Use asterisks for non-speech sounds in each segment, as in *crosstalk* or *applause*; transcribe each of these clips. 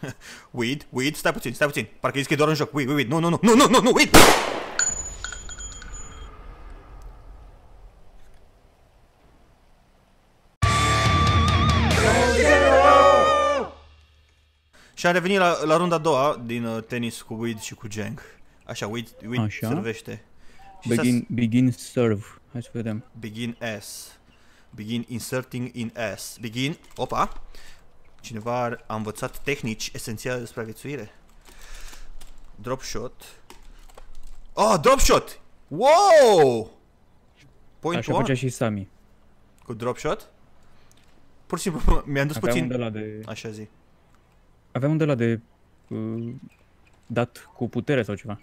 *laughs* Weed, weed, stai puțin, stai puțin. Parcă zici că e doar un joc. Weed, weed, nu, nu, nu, nu, nu, nu, nu, weed! Și am revenit la, la runda a doua din uh, tenis cu Weed și cu Jang. Așa, Weed, Weed Așa. servește. Și Begin, begin serve. Hai să vedem. Begin S. Begin inserting in S. Begin. Opa! Cineva ar- a învățat tehnici esențiale de supraviețuire. Drop shot. Oh, drop shot! Wow! Point Așa one făcea și Sami. cu drop shot? Pur și simplu *laughs* mi-am dus Aveam un puțin... de la de... Așa zi. Aveam un de la de... Uh, dat cu putere sau ceva.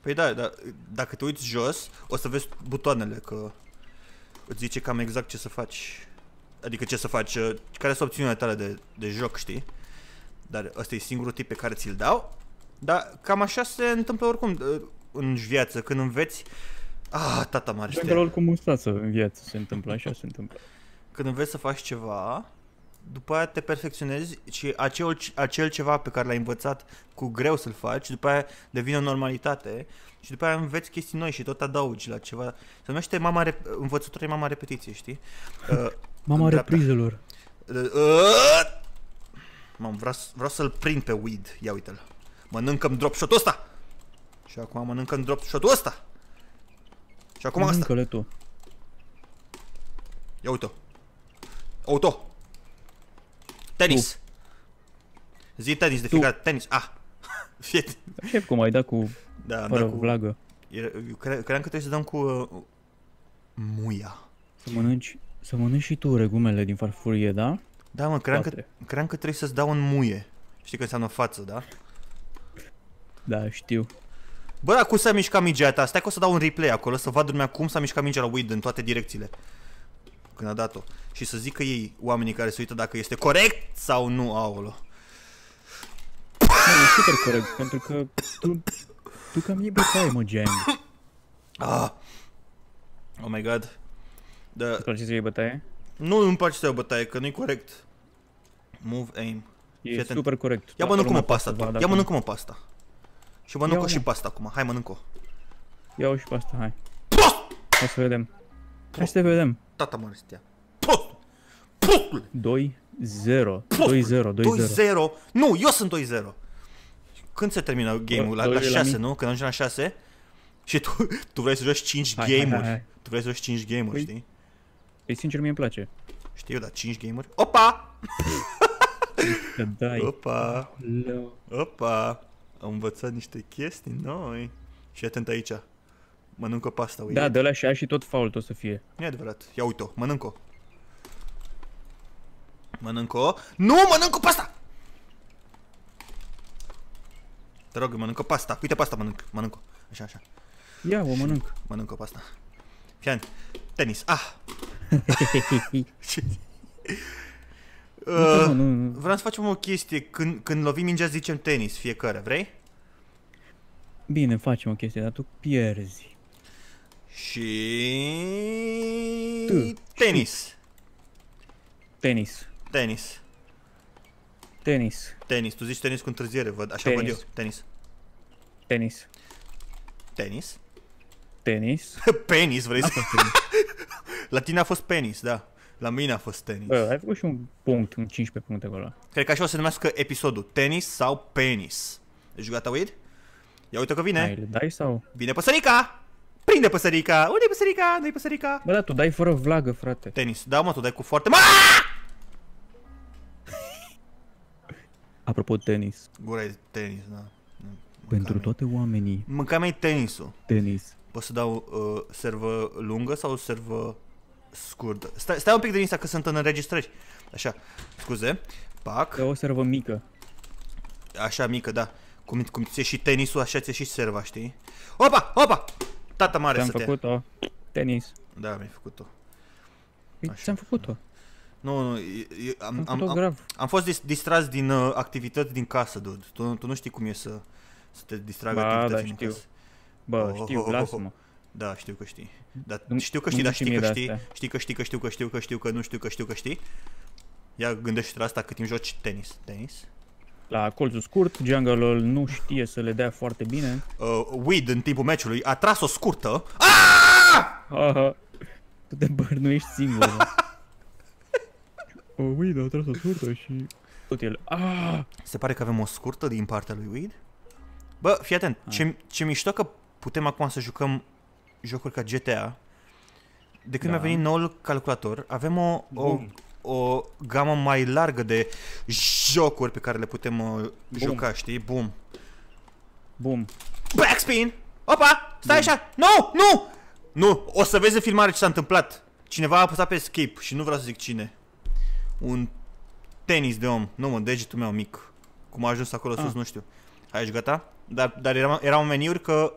Păi da, da, dacă te uiți jos, o să vezi butoanele, că îți zice cam exact ce să faci. Adică ce să faci, uh, care sunt opțiunile tale de, de joc, știi? Dar ăsta e singurul tip pe care ți-l dau. Dar cam așa se întâmplă oricum uh, în viață, când înveți... Ah, tata mare, Se știi? întâmplă oricum mustață în viață, se întâmplă, așa se întâmplă. Când înveți să faci ceva, după aia te perfecționezi și acel, acel ceva pe care l-ai învățat cu greu să-l faci, după aia devine o normalitate și după aia înveți chestii noi și tot adaugi la ceva. Se numește mama rep- învățătura e mama repetiție, știi? Uh, *laughs* Mama Dreapta. reprizelor. uh, uh, Mam, vreau, s- vreau să-l prind pe weed. Ia uite-l. Mănâncă-mi drop shot-ul ăsta. Și acum mănâncă-mi drop shot-ul ăsta. Și acum asta. Mănâncă-le tu. Ia uite-o. Auto. Tenis. Zi tenis de Tu. fiecare. Tenis. Ah. *laughs* Fie. Șef, cum ai dat cu... Da, am fără dat cu... vlagă. Era- eu cre- Credeam că trebuie să dăm cu... Uh, muia. Să mănânci... Să mănânci și tu regumele din farfurie, da? Da, mă, credeam că, Toate. credeam că trebuie să-ți dau în muie. Știi că înseamnă față, da? Da, știu. Bă, dar cum s-a mișcat mingea ta? Stai că o să dau un replay acolo, să vadă lumea cum s-a mișcat mingea la Weed în toate direcțiile. Când a dat-o. Și să zică ei, oamenii care se uită, dacă este corect sau nu, aolo. Nu, e super corect, pentru că tu... Tu cam e bătaie, mă, Jang. Ah. Oh my god. Da, Îți place să iei bătaie? nu îmi place să iau bătaie, că nu-i corect. Move aim. E Fii atent. super corect. Ia Toată mănâncă-mă lumea pasta poate să tu. vadă Ia acum. mănâncă-mă pasta. Și mănâncă Ia-o, și mă. pasta acum. Hai, mănâncă-o. Ia-o și pe asta, hai. Hai să vedem. Hai să te vedem. Tata mă stea. Prost! Prostule! 2 0 Prostule! 2 0 2 0 2-0. Nu, eu sunt 2-0. Când se termină game-ul? La, Doi la la 6, mine. nu? Când ajungem la 6? Și tu, tu vrei să joci 5 Hai, hai, game-uri. hai, hai. Tu vrei să joci 5 game-uri, Păi- știi? Ei, sincer, mie îmi place. Știu, dar 5 game-uri? Opa! Că dai. Opa! Leu. Opa! Am învățat niște chestii noi. Și atent aici. Mănâncă pasta, uite. Da, de la și și tot fault o să fie. Nu e adevărat. Ia uite-o, mănânc-o. Mănânc-o. Nu, mănânc-o pasta! Te rog, mănânc-o pasta. Uite pasta, mănânc, mănânc-o. Așa, așa. Ia, o mănânc. Mănânc-o pasta. Fian, tenis. Ah! *laughs* Ce- Nu, uh, nu, nu. vreau să facem o chestie. Când, când lovim mingea zicem tenis, fiecare. Vrei? Bine, facem o chestie, dar tu pierzi. Și... Tu. Tenis. Tenis. Tenis. Tenis. Tenis. Tu zici tenis cu întârziere, văd. Așa Tenis. văd eu. Tenis. Tenis. Tenis. Tenis. *laughs* Penis, vrei să... *laughs* Asta tenis. La tine a fost penis, da. La mine a fost tenis. Bă, ai făcut și un punct, un 15 puncte acolo. Cred că așa o să se numească episodul. Tenis sau penis. Deci gata, Wade? Ia uite că vine. Hai, le dai sau? Vine păsărica! Prinde păsărica! Unde e păsărica? Nu-i păsărica? Bă, da, tu dai fără vlagă, frate. Tenis. Da, mă, tu dai cu foarte... Ma! *laughs* Apropo, tenis. Gura e tenis, da. Pentru toate oamenii, Mânca mea e tenisul. tenis. Pot să dau uh, servă lungă sau servă scurtă? Stai, stai un pic de liniște că sunt în înregistrări. Așa, scuze. Pac. Dă o servă mică. Așa mică, da. Cum, cum ți și tenisul, așa ți și serva, știi? Opa, opa! Tata mare Ți-am să te... făcut-o. Tenis. Da, mi-ai făcut-o. Păi, Așa. Ți-am făcut-o. Nu, nu, e- e- am, Am am, făcut-o am, grav. am fost dis- distras din uh, activități din casă, dude. Tu, tu nu știi cum e să, să te distragă Ba, activități da, din știu. casă. Bă, Oh, oh, știu, oh, oh, lasă-mă. Da, știu că știi. Dar Nu- știu că nu știi, dar zici știi că mie de știi. astea. Știi că știi că știu că știu că știu că știu că nu știu că știu că știi. Ia gândește la asta cât timp joci tenis. Tenis? la colțul scurt, jungle nu știe să le dea foarte bine. Uh, Weed în timpul meciului a tras o scurtă. Ah! Aha. Tu te bărnuiești singur. mă. *laughs* o, Weed a tras o scurtă și... Tot el. Ah! Se pare că avem o scurtă din partea lui Weed. Bă, fii atent, ce, ce mișto că putem acum să jucăm jocuri ca GTA. De când Da. mi-a venit noul calculator, avem o, o, Bun. o gamă mai largă de jocuri pe care le putem uh, juca, știi? Bum. Bum. Backspin! Opa! Stai Bun. așa! Nu! Nu! Nu! O să vezi în filmare ce s-a întâmplat. Cineva a apăsat pe escape și nu vreau să zic cine. Un tenis de om. Nu mă, degetul meu mic. Cum a ajuns acolo sus, Ah. nu știu. Hai, ești gata? Dar, dar erau, erau meniuri că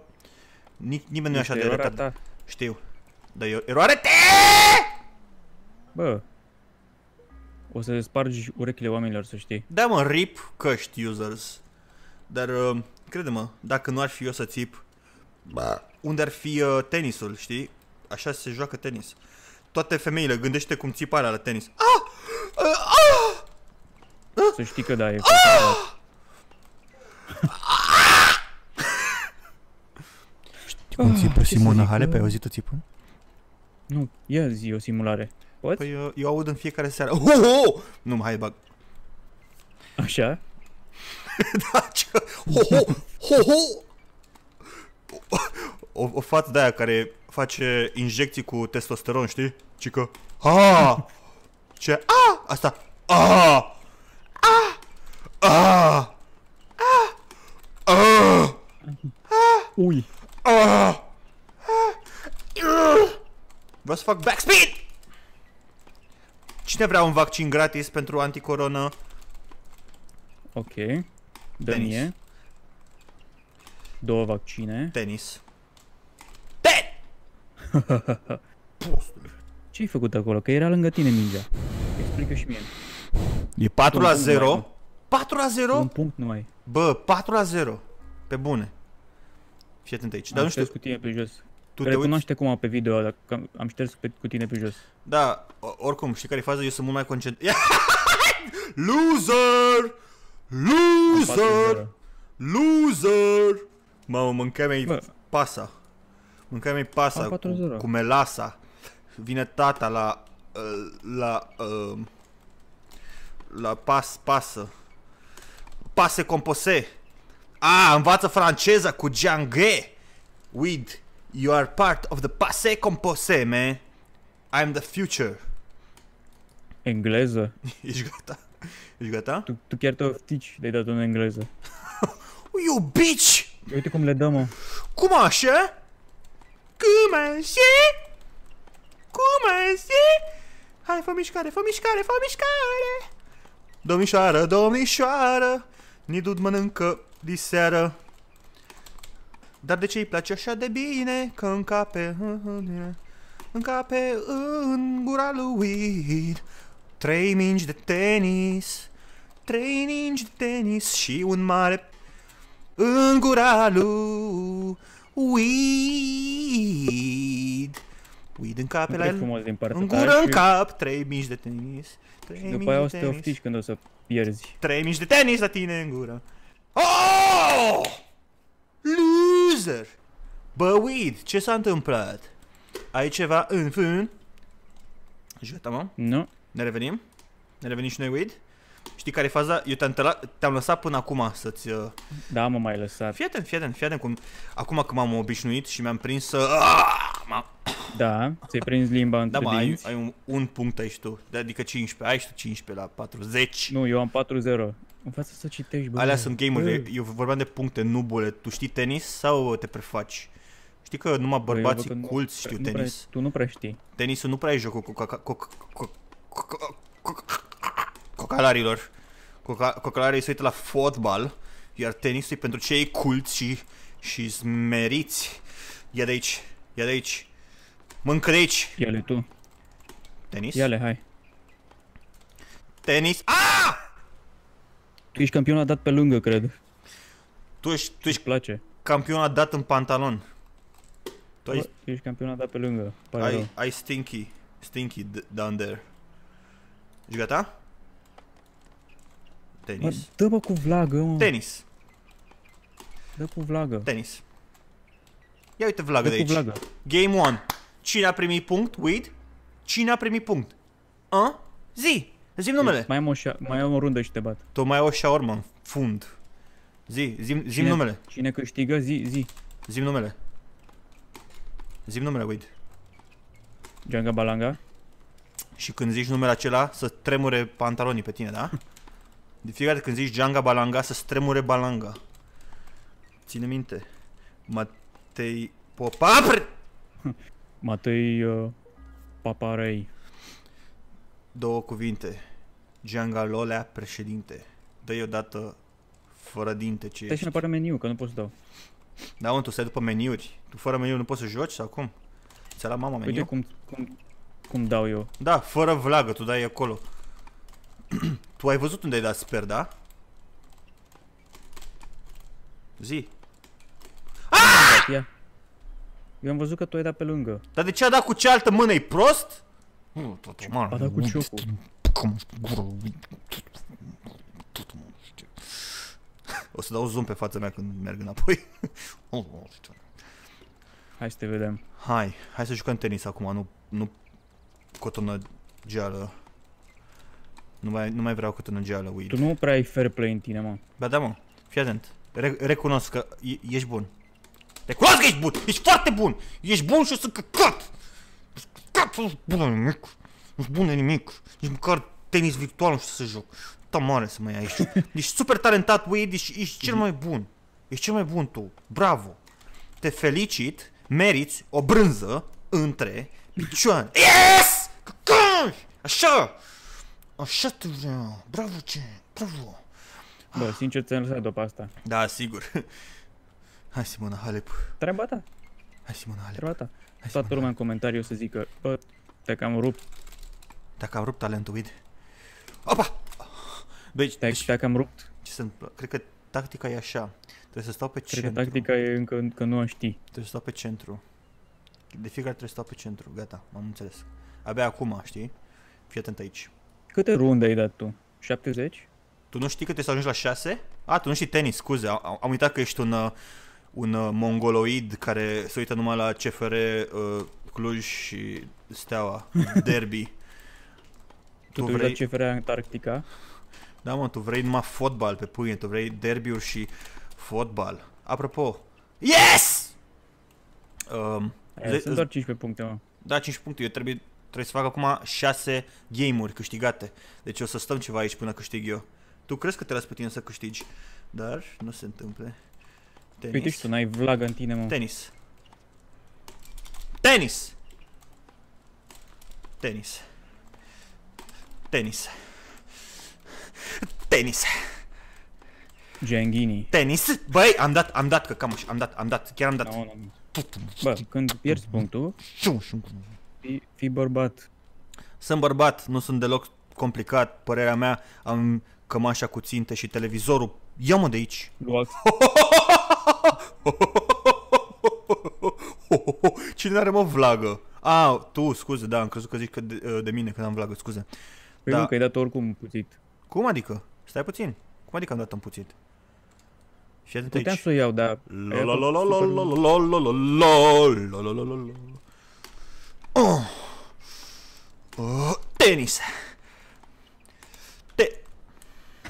nici, nimeni nu e așa Este de ora retard. ta. Știu. Dar e eroare te! Bă. O să spargi urechile oamenilor, să știi. Da, mă, rip căști users. Dar, uh, crede-mă, dacă nu ar fi eu să țip, unde ar fi uh, tenisul, știi? Așa se joacă tenis. Toate femeile, gândește cum țip alea la tenis. Ah! Uh, ah! Să știi că da, e foarte Cum Ah, țipă ce să Simona zic, Halep? uh, Ai auzit-o țipând? Nu, ia zi o simulare. Poți? Păi uh, eu aud în fiecare seară. Oh, oh, oh! Nu, mă, hai bag. Așa? *laughs* Da, ce... Ho, ho, ho, ho! O, o fată de aia care face injecții cu testosteron, știi? Cică. Ah! Ce? Ah! Asta. Ah! Ah! Ah! Ah! Ui. Ah! Vreau să fac backspin! Cine vrea un vaccin gratis pentru anticorona? Ok. Dă Tenis. mie. Două vaccine. Tenis. Ten! *laughs* Ce ai făcut acolo? Că era lângă tine mingea. Explică și mie. E 4 la Un punct nu 0. ai, 4 la 0? Un punct nu ai. Bă, 4 la 0. Pe bune. Fii atent aici. Dar am nu știu, șters cu tine pe jos. tu te uiți? Recunoaște cum pe video, dacă am- am șters pe, cu tine pe jos. Da, o- oricum, știi care e faza? Eu sunt mult mai concentrat. *laughs* Loser! Loser! 4-0. Loser! Mamă, mâncai mei Bă. pasa. Mâncai mei pasa Am cu, 4-0. cu melasa. Vine tata la uh, la uh, la pas pasă. Pase compose. Ah, învață franceza cu Jianghe. Weed, you are part of the passé compose, man. I'm the future. Engleză? *laughs* Ești gata? Ești gata? Tu, tu chiar te oftici de dat în engleză. *laughs* You bitch! Uite cum le dăm, mă. Cum așa? Cum așa? Cum așa? Hai, fă mișcare, fă mișcare, fă mișcare! Domnișoară, domnișoară, Nidud mănâncă diseară. Dar de ce îi place așa de bine că încape, încape în gura lui Weed? Trei mingi de tenis, trei mingi de tenis și un mare în gura lui Weed. Weed în cap Nu la cred el. frumos din partea În ta gură, în și cap, trei mici de tenis. Trei mici După aia o de să te tenis. oftici când o să pierzi. Trei mici de tenis la tine în gură. Oh! Loser! Bă, Weed, ce s-a întâmplat? Ai ceva în fân? Jota, mă? Nu? Ne revenim? Ne revenim și noi, Weed? Știi care e faza? Eu te-am, tăla- te-am lăsat până acum să-ți... Uh... Da, mă mai lăsat. Fii atent, fii atent, fii atent cum... Acum că m-am obișnuit și mi-am prins să... Ah! M-am- Da, ți-ai prins limba Da, între mă, ai, dinți. ai un, un punct aici tu, de- adică 15, ai și tu 15 la 40. Nu, eu am 4-0. Învață să citești, bă. Alea sunt gameri, Bă. eu vorbeam de puncte, nu bule. Tu știi tenis sau te prefaci? Știi că numai Bă, eu bărbații văd că nu- culți știu nu prea, tenis. tu nu prea știi. Tenisul nu prea e jocul cu cocalarilor. Coca- Cocalarii se uită la fotbal, iar tenisul e pentru cei culți și, și smeriți. Ia de aici, ia de aici. Mâncă de aici. Ia-le tu. Tenis? Ia-le, hai. Tenis. Ah! Tu ești campionat dat pe lângă, cred. Tu ești, tu Îți ești place. campion dat în pantalon. Tu ai, Bă, tu ești campionat dat pe lângă. Pare ai, rău. ai stinky, stinky d- down there. Ești gata? Bă, Tenis. dă bă cu vlagă, mă. Tenis. Dă cu vlagă. Tenis. Ia uite vlagă Dă de cu aici. vlagă. Game 1. Cine a primit punct? Weed? Cine a primit punct? A? Zi! zi numele. Mai am o, șa- mai am o rundă și te bat. Tu mai ai o șaormă în fund. Zi, zi, zi Cine- numele. Cine câștigă, zi, zi. zi numele. zi numele, Weed. Django Balanga. Și când zici numele acela, să tremure pantalonii pe tine, da? *laughs* De fiecare dată când zici Djanga Balanga, să stremure Balanga. Ține minte. Matei Popapr! Matei uh, Paparei. Două cuvinte. Djanga Lolea, președinte. Dă-i odată fără dinte ce Stai ești. și ne apare meniu, că nu pot să dau. Da, mă, tu stai după meniuri. Tu fără meniu nu poți să joci sau cum? Ți-a luat mama meniu? Uite cum, cum, cum dau eu. Da, fără vlagă, tu dai acolo. *clears throat* tu ai văzut unde ai dat sper, da? Zi. Dat, ia. Eu am văzut că tu ai dat pe lângă. Dar de ce a dat cu cealaltă mână? E prost? A dat cu ciocul. O să dau zoom pe fața mea când merg înapoi. *laughs* Hai să te vedem. Hai, hai să jucăm tenis acum, nu, nu cotonă geală. Nu mai, nu mai vreau cotonă geală, weed. Tu nu prea ai fair play în tine, mă. Ba da, mă, fii atent. Re- recunosc că e- ești bun. Recunosc că ești bun! Ești foarte bun! Ești bun și o să căcat! Căcat, nu bun de nimic! Nu bun de nimic! Nici măcar tenis virtual nu știu să joc. Ta mare să mă ia aici. *laughs* Ești super talentat, Wade, ești, ești cel mai bun. Ești cel mai bun tu. Bravo! Te felicit, meriți o brânză între picioare. Yes! Căcat! Așa! Așa te vreau. Bravo, ce? Bravo! Bă, sincer ți-am lăsat după asta. Da, sigur. *laughs* Hai Simona Halep. Treaba ta, Hai Simona Halep. treaba ta. Hai Toată Simona lumea în Halep. comentarii o să zică, bă, te cam rupt, Dacă am rupt talentul, uite. Opa! Deci, te, deci te cam rupt. ce se întâmplă? Cred că tactica e așa. Trebuie să stau pe Cred centru. că tactica e încă că nu o știi. Trebuie să stau pe centru. De fiecare trebuie să stau pe centru. Gata, m-am înțeles. Abia acum, știi? Fii atent aici. Câte runde ai dat tu? 70? Tu nu știi că trebuie să ajungi la 6? A, tu nu știi tenis, scuze. Am, am uitat că ești un, uh, un uh, mongoloid care se uită numai la CFR uh, Cluj și Steaua, *laughs* derby. Tu, tu vrei... ce vrea Antarctica? Da, mă, tu vrei numai fotbal pe pâine, tu vrei derbiuri și fotbal. Apropo, yes! Um, Aia, ze- sunt doar 15 puncte, mă. da, 5 puncte. Eu trebuie, trebuie să fac acum 6 game-uri câștigate. Deci o să stăm ceva aici până câștig eu. Tu crezi că te las pe tine să câștigi, dar nu se întâmple. Tenis. Uite și tu, n-ai vlagă în tine, mă. Tenis. Tenis. Tenis. Tenis. Tenis. Gianghini. Tenis. Băi, am dat, am dat, că cam așa, am dat, am dat, chiar am dat. No, no. Bă, când pierzi punctul, fii, fii bărbat. Sunt bărbat, nu sunt deloc complicat, părerea mea, am cămașa cu ținte și televizorul. Ia-mă de aici. Luați. *laughs* Cine are mă vlagă? A, tu, scuze, da, am crezut că zici că de, de mine când am vlagă, scuze. Păi Da. nu, că ai dat oricum puțit. Cum adică? Stai puțin. Cum adică am dat în puțin? Fii atent Puteam aici. să o iau, dar Oh. Oh, Tenis. Te...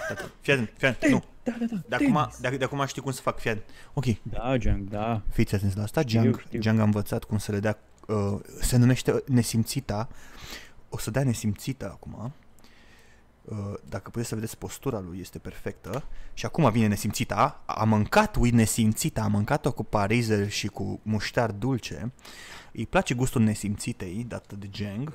Gata, Fii atent, fii atent, nu. Da, da, da. De acum, de, de acum știi cum să fac, fii atent. Ok, Da, Giang, da. fiți atenți la asta. Știu, Jang, știu. Jang a învățat cum să le dea, uh, se numește nesimțita. O să dea nesimțita acum. Uh, dacă puteți să vedeți postura lui, este perfectă. Și acum vine nesimțita. A mâncat lui nesimțita, a mâncat-o cu parizer și cu muștar dulce. Îi place gustul nesimțitei, dată de Jang.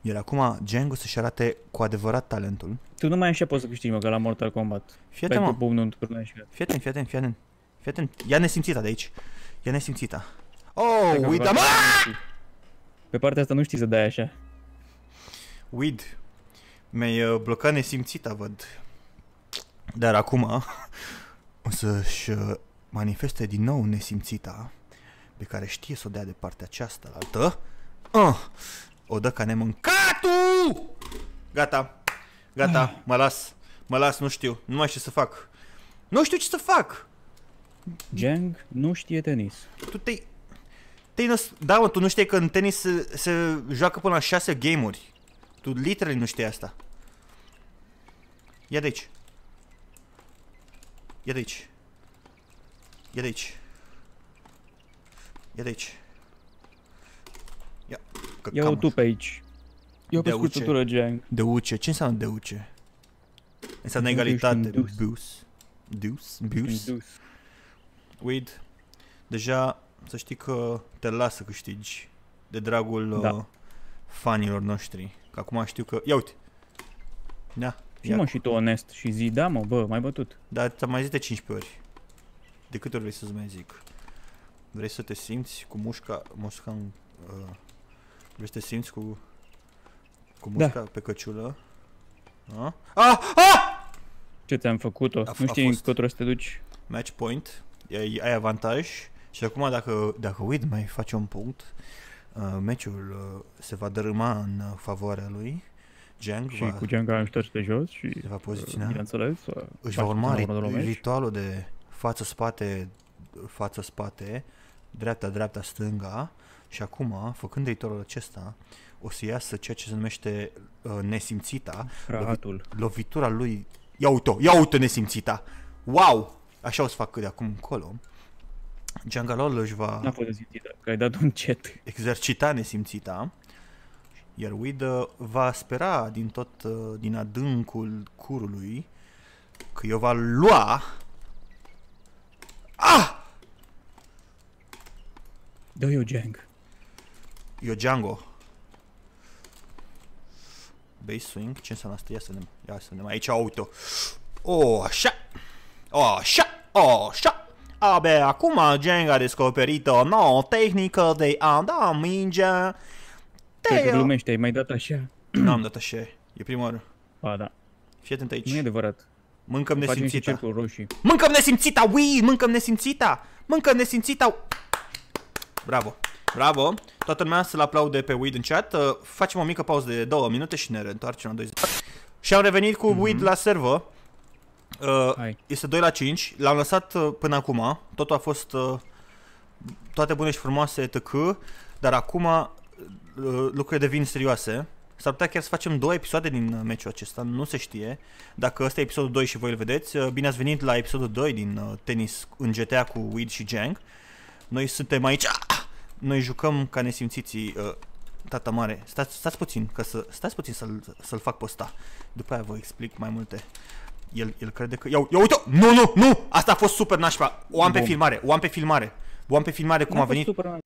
Iar acum Jang o să-și arate cu adevărat talentul. Tu nu mai așa poți să câștigi, mă, că la Mortal Kombat. Fii Stai atent, cu mă. pumnul în turneu și gata. Fii atent, fii atent, fii atent. Fii atent. Ia nesimțita de aici. Ia nesimțita. Oh, Stai că uite, pe mă! partea asta nu știi. Pe partea asta nu știi să dai așa. Weed. Mi-ai uh, blocat nesimțita, văd. Dar acum *laughs* o să-și uh, manifeste din nou nesimțita pe care știe să o dea de partea aceasta la altă. Ah, o dă ca nemâncatul! Gata, gata, mă las. Mă las, nu știu. Nu mai știu ce să fac. Nu știu ce să fac. Jang nu știe tenis. Tu te te năs... Da, mă, tu nu știi că în tenis se, se joacă până la 6 game-uri. Tu literally nu știi asta. Ia de aici. Ia de aici. Ia de aici. Ia de aici. Ia. Că Ia-o cam- tu pe aici. Eu pe De uce. scurtătură Jang. Deuce. Ce înseamnă deuce? Înseamnă Deuce egalitate. și dus. Bus. Dus? Bus? Indus. Wade, deja să știi că te las să câștigi de dragul Da. uh, fanilor noștri. Că acum știu că... Ia uite! Da, Fii ia. mă și tu onest și zi, da mă, bă, mai bătut. Dar ți-am mai zis de 15 ori. De câte ori vrei să-ți mai zic? Vrei să te simți cu mușca... Mușca în, uh, vrei să te simți cu... Cu Da. mușca pe căciulă? A? Ah! Ah! Ce ți-am făcut-o? A f- Nu a știi fost. încotro să te duci? match point, ai, ai avantaj și acum dacă, dacă Wade mai face un punct, uh, meciul uh, se va dărâma în uh, favoarea lui. Jang Și va, cu Jang am șters pe jos și... se va poziționa, Bineînțeles. își va urma rit- ritualul de față-spate, față-spate, dreapta-dreapta, stânga și acum, făcând ritualul acesta, o să iasă ceea ce se numește uh, nesimțita, Rahatul. lovitura lui... Ia uite ia uite nesimțita! Wow! Așa o să fac de acum încolo. Giangalol își va N-a fost simțită, că ai dat un chat. exercita nesimțita, iar Weed uh, va spera din tot, uh, din adâncul curului, că eu va lua... Ah! Dă eu Jang. Eu Django. Base swing, ce înseamnă asta? Ia să vedem, ia să vedem, aici uite O, așa, o, așa, o, așa. Abia acum Jang a descoperit o nouă tehnică de a da mingea. Cred că Teo. glumește, ai mai dat așa? *clears throat* N-am dat așa, e prima oară. Ba da, Fii atent nu e aici. adevărat. Mâncăm Facem și nesimțita. cercul roșii. Mâncăm nesimțita, ui, mâncăm nesimțita. Mâncăm nesimțita. Bravo. Bravo. Toată lumea să-l aplaude pe Weed în chat. Uh, facem o mică pauză de două minute și ne reîntoarcem la 20. Și am revenit cu Weed la servă. Uh, Hai. este 2 la 5. L-am lăsat uh, până acum. Totul a fost uh, toate bune și frumoase etc. Dar acum uh, lucrurile devin serioase. S-ar putea chiar să facem două episoade din uh, meciul acesta, nu se știe. Dacă ăsta e episodul 2 și voi îl vedeți, uh, bine ați venit la episodul 2 din uh, tenis în GTA cu Weed și Jang. Noi suntem aici, ah! noi jucăm ca nesimțiții, uh, tata mare. Stați, stați puțin, că să, stați puțin să-l, să-l fac pe ăsta. După aia vă explic mai multe. El, el crede că... Ia, ia uite! Nu, nu, nu! Asta a fost super nașpa. O am pe Bun. filmare, o am pe filmare. O am pe filmare cum N-a a fost venit. Super...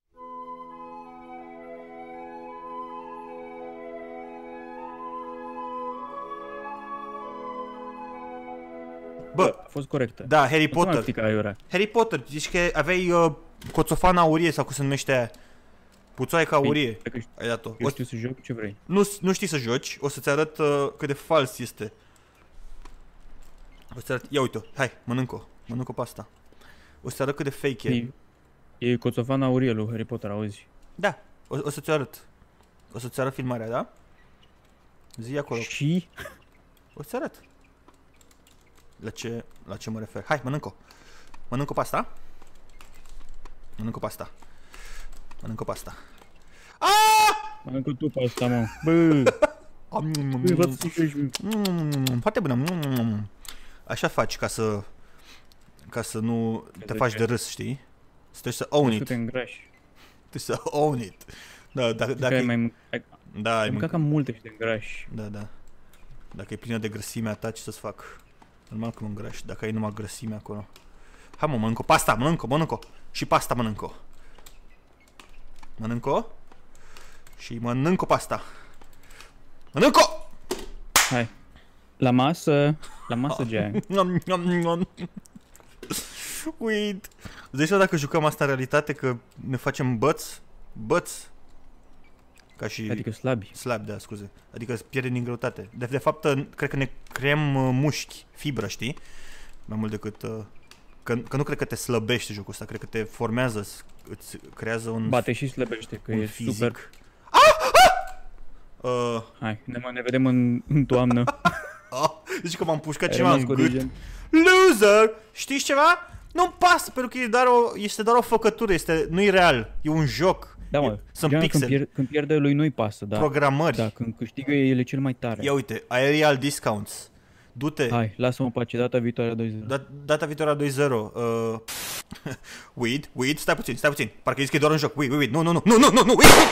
Bă, A fost corectă. da, Harry Nu ți-am Potter. explicat aiurea. Harry Potter, zici că aveai uh, coțofana aurie sau cum se numește aia. Puțoaica aurie. Păi, Dacă Ai dat-o. eu O, știu să joc ce vrei. nu, nu știi să joci, o să-ți arăt uh, cât de fals este. O să arăt, ia uite hai, mănânc-o, mănânc-o pe asta. O să arăt cât de fake e. E, e coțofan aurie lui Harry Potter, auzi? Da, o, o să-ți arăt. O să-ți arăt filmarea, da? Zi acolo, Și? o să-ți arăt. La ce, la ce mă refer? Hai, mănânc-o. Mănânc-o pe asta. Mănânc-o pe asta. Mănânc-o pe asta. Ah! Mănâncă tu pe asta, mă. *laughs* Bă, Am, bă, vreau să joci. Mm, foarte bună. Mm. Așa faci ca să ca să nu te de faci ce? de râs, știi? Să trebuie să own Tu it. te îngrași. Trebuie să own it. Da, dacă, Dacă dacă ai e, mai ai, da, ai ai mâncat mâncat. cam multe și te îngrași. Da, da. Dacă e plină de grăsimea ta, ce să-ți fac? Normal că mă îngrași, dacă ai numai grăsime acolo. Hai mă, mănânc-o, pasta, mănânc-o, mănânc-o. Și pasta mănânc-o. Mănânc-o. Și mănânc-o pasta. Mănânc-o! Hai. La masă, la masă, Jang. *laughs* Nom, nom, nom. Uit. Îți dai seama dacă jucăm asta în realitate că ne facem băț? Băț. Ca și Adică slabi. slab, da, scuze. Adică îți pierde din greutate. De, de fapt, uh, cred că ne creăm uh, mușchi, fibră, știi? Mai mult decât... uh, Că, că nu cred că te slăbește jocul ăsta, cred că te formează, s- îți creează un, Bate și slăbește, că un e fizic. super. Uh, Hai, ne, ne vedem în, în toamnă. *laughs* Oh, deci că m-am pușcat Ai ceva rămas în cu gât. origin. Loser! Știți ceva? Nu-mi pasă, pentru că e doar o, este doar o făcătură, este, nu e real, e un joc. Da, mă, E- sunt Geana, pixel, când, pierd, când pierde lui nu-i pasă, da. programări. Da, când câștigă el e cel mai tare. Ia uite, aerial discounts. Du-te. Hai, lasă-mă pace, data viitoare 2-0. Da, data viitoare 2-0. Uh, *laughs* weed, weed, stai puțin, stai puțin. Parcă zici că e doar un joc. Weed, weed, weed. Nu, nu, nu, nu, nu, nu, nu, weed, weed.